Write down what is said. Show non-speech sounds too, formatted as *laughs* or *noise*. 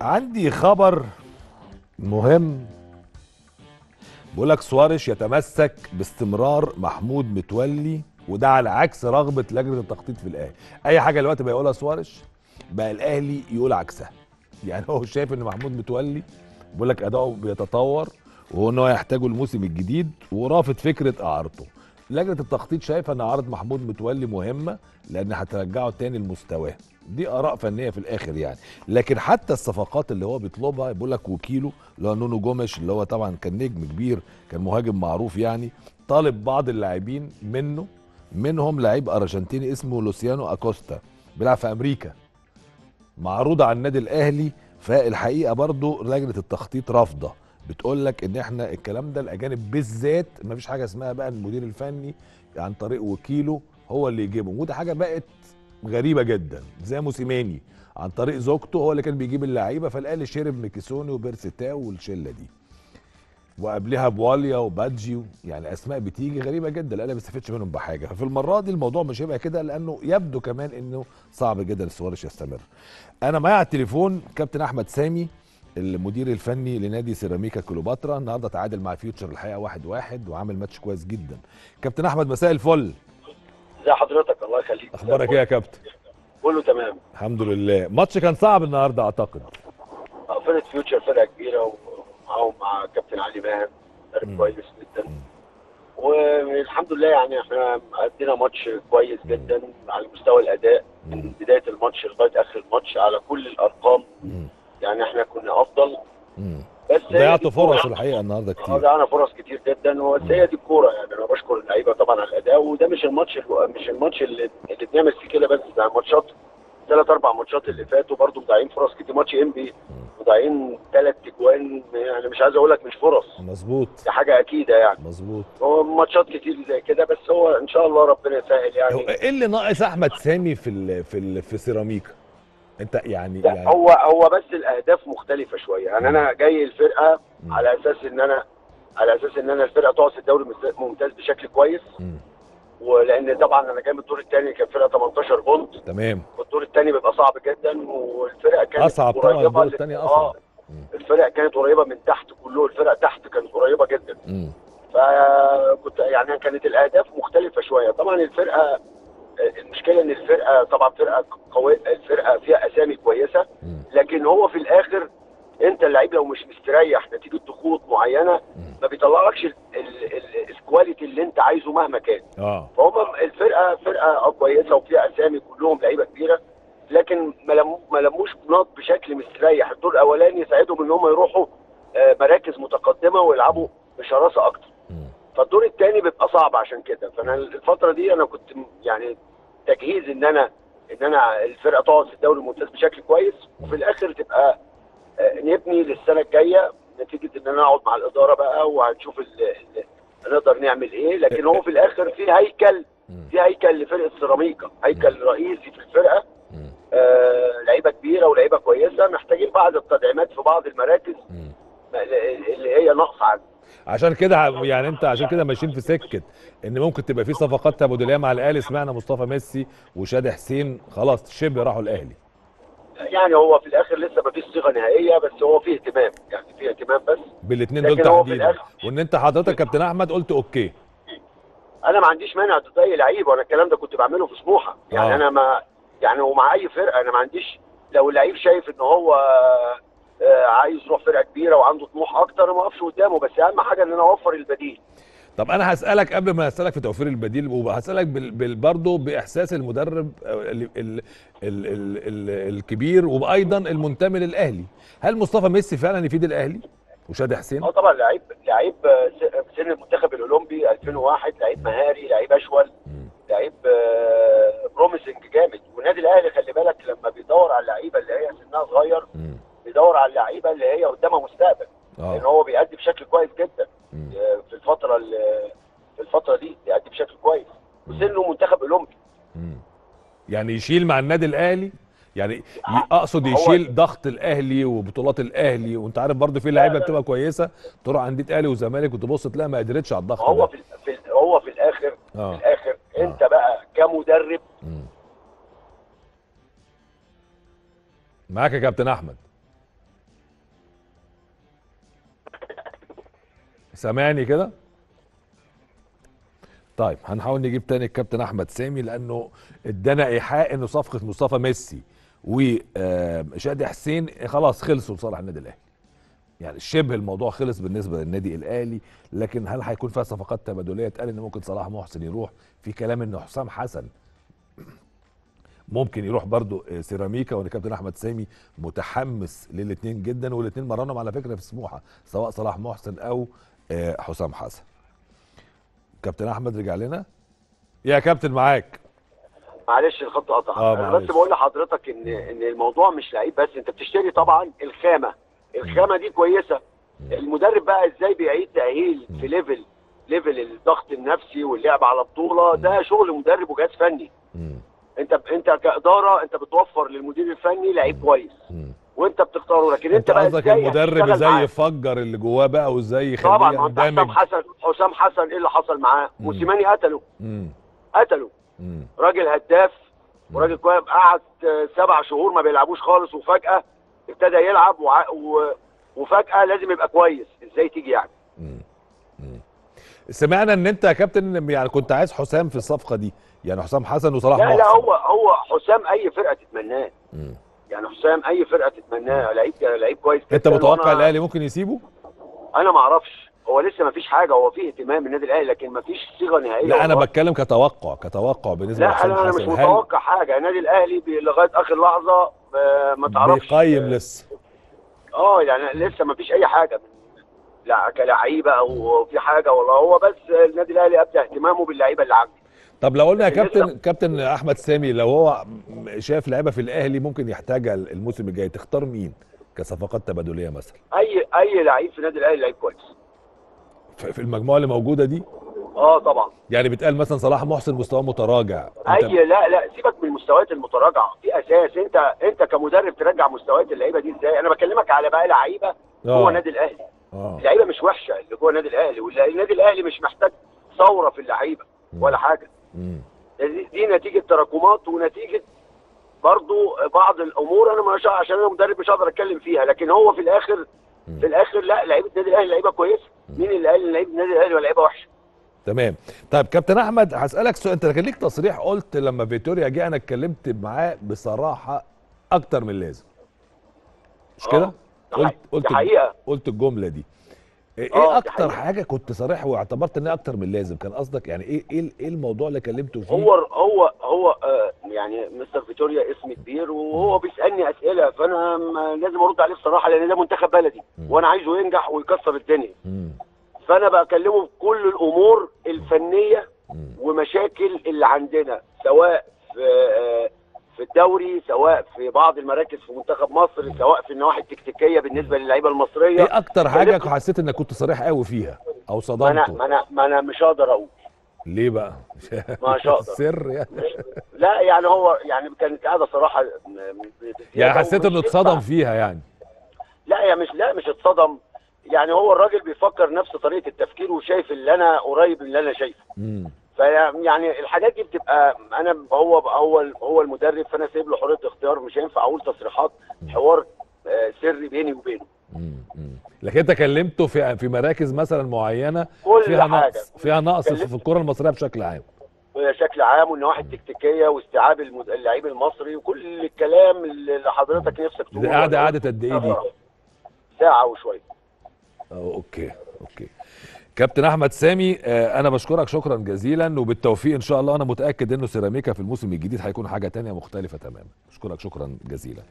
عندي خبر مهم. بيقول لك سوارش يتمسك باستمرار محمود متولي وده على عكس رغبة لجنة التخطيط في الأهلي. أي حاجة دلوقتي بيقولها سوارش بقى الأهلي يقول عكسها. *laughs* يعني هو شايف إن محمود متولي بيقول لك أداؤه بيتطور وهو ان هو يحتاجه الموسم الجديد ورافض فكرة إعارته. لجنة التخطيط شايفة إن اعاره محمود متولي مهمه لأن هترجعه تاني لمستواه. دي آراء فنية في الآخر يعني. لكن حتى الصفقات اللي هو بيطلبها بيقول لك وكيله اللي هو نونو جوميش اللي هو طبعا كان نجم كبير كان مهاجم معروف يعني طالب بعض اللاعبين منه منهم لعيب أرجنتيني اسمه لوسيانو أكوستا بيلعب في أمريكا. معروضه على النادي الأهلي فالحقيقة برضو لجنة التخطيط رافضة. بتقول لك إن إحنا الكلام ده الأجانب بالذات ما فيش حاجة اسمها بقى المدير الفني عن طريق وكيله هو اللي يجيبهم. وده حاجة بقت غريبة جدا زي موسيماني عن طريق زوجته هو اللي كان بيجيب اللعيبة فالاهلي شرب ميكيسوني وبيرسي تاو والشلة دي. وقبلها بواليا وبادجي يعني أسماء بتيجي غريبة جدا الاهلي ما بيستفدش منهم بحاجة. ففي المرة دي الموضوع مش هيبقى كده لأنه يبدو كمان إنه صعب جدا سوارش يستمر. أنا معايا على التليفون كابتن أحمد سامي المدير الفني لنادي سيراميكا كليوباترا النهارده تعادل مع فيوتشر الحقيقة واحد واحد وعامل ماتش كويس جدا. كابتن أحمد مساء الفل. ازي حضرتك؟ الله يخليك. أخبارك إيه يا كابتن؟ كله تمام. الحمد لله. ماتش كان صعب النهارده أعتقد. آه، فرقة فيوتشر فرقة كبيرة ومعاهم مع كابتن علي ماهر مدرب. كويس جدا. والحمد لله يعني إحنا ادينا ماتش كويس جدا على مستوى الأداء. من. بداية الماتش لغاية آخر الماتش على كل الأرقام. يعني إحنا كنا افضل. بس ضيعتوا فرص. الحقيقة النهارده آه كتير ضيعنا فرص كتير جدا بس هي دي الكوره يعني. أنا بشكر اللعيبة طبعا على الأداء وده مش الماتش مش الماتش اللي, اللي بنعمل فيه كده بس ده ماتشات ثلاث أربع ماتشات اللي فاتوا برضه مضيعين فرص كتير. ماتش إنبي مضيعين ثلاث اجوان يعني مش عايز أقول لك مش فرص. مظبوط. دي حاجة أكيدة يعني. مظبوط. هو ماتشات كتير زي كده بس هو إن شاء الله ربنا يسهل يعني. إيه اللي ناقص أحمد سامي في ال في ال في سيراميكا؟ انت يعني يعني هو هو بس الأهداف مختلفة شوية يعني أنا جاي الفرقة مم. على أساس إن أنا على أساس إن أنا الفرقة تقعد في الدوري ممتاز- بشكل كويس مم. ولأن طبعا أنا جاي من الدور الثاني كان فرقة 18 بونت تمام والدور الثاني بيبقى صعب جدا والفرقة كانت أصعب طبعا الدور الثاني آه أصعب مم. الفرق كانت قريبة من تحت كله الفرق تحت كانت قريبة جدا مم. فكنت يعني كانت الأهداف مختلفة شوية طبعا الفرقة المشكلة إن الفرقة طبعا فرقة قوية الفرقه فيها أسامي كويسة. لكن هو في الآخر أنت اللعيب لو مش مستريح نتيجة ضغوط معينة ما بيطلعلكش ال- ال- ال- الكواليتي اللي أنت عايزه مهما كان آه فهم الفرقة فرقة كويسة وفيها أسامي كلهم لعيبة كبيرة لكن ما لمو- ما لموش نقط بشكل مستريح الدور الأولاني يساعدهم إن هم يروحوا آه، مراكز متقدمة ويلعبوا بشراسة أكتر. فالدور الثاني بيبقى صعب عشان كده. فأنا الفترة دي أنا كنت يعني تجهيز إن أنا إن أنا الفرقة تقعد في الدوري الممتاز بشكل كويس وفي الآخر تبقى آه، نبني للسنة الجاية نتيجة إن أنا أقعد مع الإدارة بقى وهنشوف هنقدر نعمل إيه. لكن هو في الآخر في هيكل. في هيكل لفرقة سيراميكا. هيكل رئيسي في الفرقة. آه لعيبة كبيرة ولعيبة كويسة. محتاجين بعض التدعيمات في بعض المراكز. اللي هي ناقصة عندنا عشان كده يعني انت عشان كده ماشيين في سكة ان ممكن تبقى في صفقات تبادلية مع الأهلي. سمعنا مصطفى ميسي وشادي حسين؟ خلاص شبه راحوا الأهلي. يعني هو في الآخر لسه ما فيش صيغة نهائية بس هو فيه اهتمام. يعني فيه اهتمام بس. بالاثنين دول في تحديدا. وإن أنت حضرتك كابتن أحمد قلت أوكي. أنا ما عنديش مانع ضد أي لعيب وأنا الكلام ده كنت بعمله في سموحة. يعني آه. أنا ما يعني ومع أي فرقة أنا ما عنديش لو اللعيب شايف إن هو عايز يروح فرقة كبيرة وعنده طموح أكتر ما اقفش قدامه بس أهم حاجة إن أنا أوفر البديل. طب أنا هسألك قبل ما أسألك في توفير البديل وهسألك. برضه بإحساس المدرب ال... ال... ال... ال... ال... الكبير وأيضا المنتمي للأهلي. هل مصطفى ميسي فعلا يفيد الأهلي؟ وشادي حسين؟ أه طبعا لعيب لعيب آه، سن المنتخب الأولمبي 2001 لعيب مهاري لعيب أشول. الفترة دي يأدي بشكل كويس. وسنه منتخب أولمبي. يعني يشيل مع النادي الأهلي؟ يعني أقصد يشيل ضغط الأهلي وبطولات الأهلي. وأنت عارف برضه في لعيبة بتبقى كويسة. تروح عنديه أهلي وزمالك وتبص تلاقي ما قدرتش على الضغط هو في, في هو في الآخر آه. في الآخر آه. أنت بقى كمدرب. معاك يا كابتن أحمد. سامعني كده؟ طيب هنحاول نجيب تاني الكابتن أحمد سامي لأنه ادانا إيحاء إنه صفقة مصطفى ميسي وشادي حسين خلاص خلصوا لصالح النادي الأهلي. يعني شبه الموضوع خلص بالنسبة للنادي الأهلي لكن هل هيكون فيها صفقات تبادلية؟ اتقال إن ممكن صلاح محسن يروح. في كلام إن حسام حسن ممكن يروح برضو سيراميكا وإن كابتن أحمد سامي متحمس للاثنين جدا والاثنين مرنهم على فكرة في سموحه سواء صلاح محسن أو آه، حسام حسن. كابتن أحمد رجع لنا؟ يا كابتن معاك. معلش الخط قطع. آه، أنا معلش. بس بقول لحضرتك إن إن الموضوع مش لعيب بس أنت بتشتري طبعا الخامة. الخامة دي كويسة. المدرب بقى إزاي بيعيد تأهيل في level level الضغط النفسي واللعب على بطولة؟ ده شغل مدرب وجهاز فني. أنت أنت كإدارة أنت بتوفر للمدير الفني لعيب كويس. وأنت بتختاره. لكن أنت أنت, بقى قصدك إزاي المدرب إزاي؟ يفجر اللي جواه بقى وإزاي طبعا يخليه ما أنت حسام يندمج حسن حسام حسن إيه اللي حصل معاه؟ موسيماني قتله مم. قتله مم. راجل هداف وراجل كويس قعد سبع شهور ما بيلعبوش خالص وفجأة ابتدى يلعب وع... و... وفجأة لازم يبقى كويس إزاي تيجي يعني مم. سمعنا إن أنت يا كابتن يعني كنت عايز حسام في الصفقة دي يعني حسام حسن وصلاح لا محسن لا هو هو حسام أي فرقة تتمناه. يعني حسام أي فرقة تتمناه لعيب لعيب كويس أنت متوقع الأهلي ممكن يسيبه؟ أنا ما أعرفش هو لسه ما فيش حاجة هو في اهتمام النادي الأهلي لكن ما فيش صيغة نهائية. لا أنا. بتكلم كتوقع كتوقع بالنسبة لا أنا مش متوقع حاجة. النادي الأهلي لغاية آخر لحظة آه، ما تعرفش بيقيم لسه. آه يعني لسه ما فيش أي حاجة من لا كلعيبه أو في حاجة والله. هو بس النادي الأهلي ابدا اهتمامه باللعيبة اللي عنده. طب لو قلنا يا كابتن كابتن أحمد سامي لو هو شايف لعيبة في الأهلي ممكن يحتاجها الموسم الجاي تختار مين كصفقات تبادلية مثلا؟ اي أي لعيب في النادي الأهلي لعيب كويس. في المجموعة اللي موجودة دي؟ آه طبعا. يعني بيتقال مثلا صلاح محسن مستواه متراجع. أي لا لا سيبك من المستويات المتراجعة. في أساس أنت أنت كمدرب ترجع مستويات اللعيبة دي إزاي؟ أنا بكلمك على بقى لعيبة آه. جوه النادي الأهلي. آه. اللعيبه مش وحشة اللي جوه النادي الأهلي والنادي الأهلي مش محتاج ثورة في اللعيبة ولا حاجة. مم. دي, دي نتيجة تراكمات ونتيجة برضو بعض الأمور أنا مش عشان أنا مدرب مش هقدر أتكلم فيها لكن هو في الآخر في الآخر لا لعيبة النادي الأهلي لعيبة كويسة. مين اللي قال ان لعيبه النادي الأهلي ولا لعيبة وحشة تمام طيب كابتن أحمد هسألك سؤال أنت كان ليك تصريح قلت لما فيتوريا جه أنا اتكلمت معاه بصراحة أكتر من لازم مش آه. كده ده قلت. قلت حقيقة. قلت الجملة دي إيه آه، أكتر. حاجة كنت صريح واعتبرت إنها أكتر من لازم كان قصدك يعني إيه إيه إيه الموضوع اللي كلمته فيه هو هو هو آه يعني مستر فيتوريا اسم كبير وهو بيسألني أسئلة فأنا لازم أرد عليه بصراحه لأن ده منتخب بلدي. وأنا عايزه ينجح ويكسر الدنيا. فأنا بكلمه في كل الأمور الفنية. ومشاكل اللي عندنا سواء في آه، في الدوري سواء في بعض المراكز في منتخب مصر سواء في النواحي التكتيكية بالنسبة للعيبة المصرية. إيه أكتر حاجة حسيت إنك كنت صريح قوي فيها أو ما أنا ما أنا ما أنا مش هقدر أقول. ليه بقى *laughs* مش هقدر. سر يعني *laughs* لا يعني هو يعني كانت قاعدة صراحة يعني حسيت إنه. اتصدم فيها يعني لا يا مش لا مش اتصدم يعني هو الراجل بيفكر نفس طريقة التفكير وشايف اللي أنا قريب من اللي أنا شايفه. فيعني الحاجات دي بتبقى أنا هو هو هو المدرب فأنا سايب له حرية اختيار مش هينفع أقول تصريحات حوار آه، سري بيني وبينه. لكن انت كلمته في في مراكز مثلا معينة كل فيها حاجة. نقص فيها نقص في الكره المصرية بشكل عام. بشكل عام والنواحي التكتيكيه واستيعاب اللعيب المصري وكل الكلام اللي حضرتك نفسك تقوله. قاعدة قعدت قد إيه دي؟ ساعة وشوية. okay okay. كابتن أحمد سامي آه، أنا بشكرك شكرا جزيلا وبالتوفيق إن شاء الله. أنا متأكد إنه سيراميكا في الموسم الجديد هيكون حاجة تانية مختلفة تماما. بشكرك شكرا جزيلا.